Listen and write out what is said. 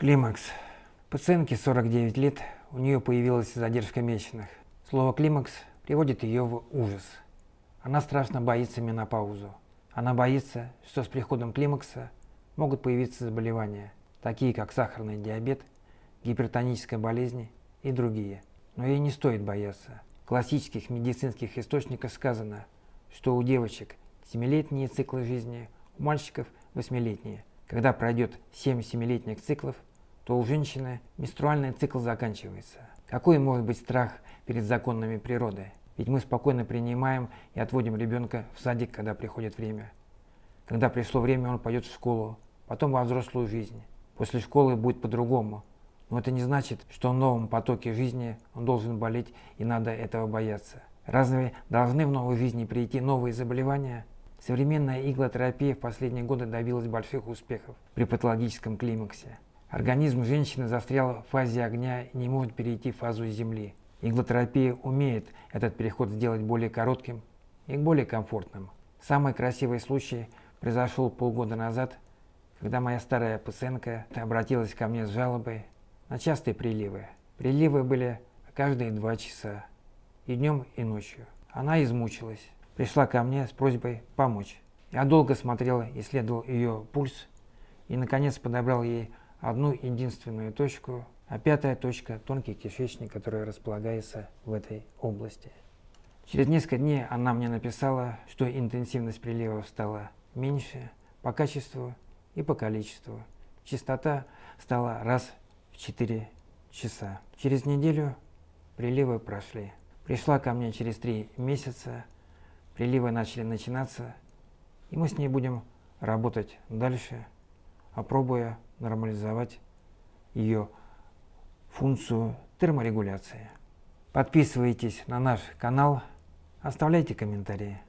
Климакс. Пациентке 49 лет, у нее появилась задержка месячных. Слово «климакс» приводит ее в ужас. Она страшно боится менопаузу. Она боится, что с приходом климакса могут появиться заболевания, такие как сахарный диабет, гипертоническая болезнь и другие. Но ей не стоит бояться. В классических медицинских источниках сказано, что у девочек 7-летние циклы жизни, у мальчиков 8-летние. Когда пройдет 7 семилетних циклов, то у женщины менструальный цикл заканчивается. Какой может быть страх перед законами природы? Ведь мы спокойно принимаем и отводим ребенка в садик, когда приходит время. Когда пришло время, он пойдет в школу, потом во взрослую жизнь. После школы будет по-другому. Но это не значит, что в новом потоке жизни он должен болеть и надо этого бояться. Разве должны в новой жизни прийти новые заболевания? Современная иглотерапия в последние годы добилась больших успехов при патологическом климаксе. Организм женщины застрял в фазе огня и не может перейти в фазу Земли. Иглотерапия умеет этот переход сделать более коротким и более комфортным. Самый красивый случай произошел полгода назад, когда моя старая пациентка обратилась ко мне с жалобой на частые приливы. Приливы были каждые два часа, и днем, и ночью. Она измучилась, пришла ко мне с просьбой помочь. Я долго смотрел, исследовал ее пульс и, наконец, подобрал ей одну единственную точку, а пятая точка – тонкий кишечник, который располагается в этой области. Через несколько дней она мне написала, что интенсивность приливов стала меньше по качеству и по количеству. Частота стала раз в 4 часа. Через неделю приливы прошли. Пришла ко мне через три месяца, приливы начали начинаться, и мы с ней будем работать дальше, опробуя нормализовать ее функцию терморегуляции. Подписывайтесь на наш канал, оставляйте комментарии.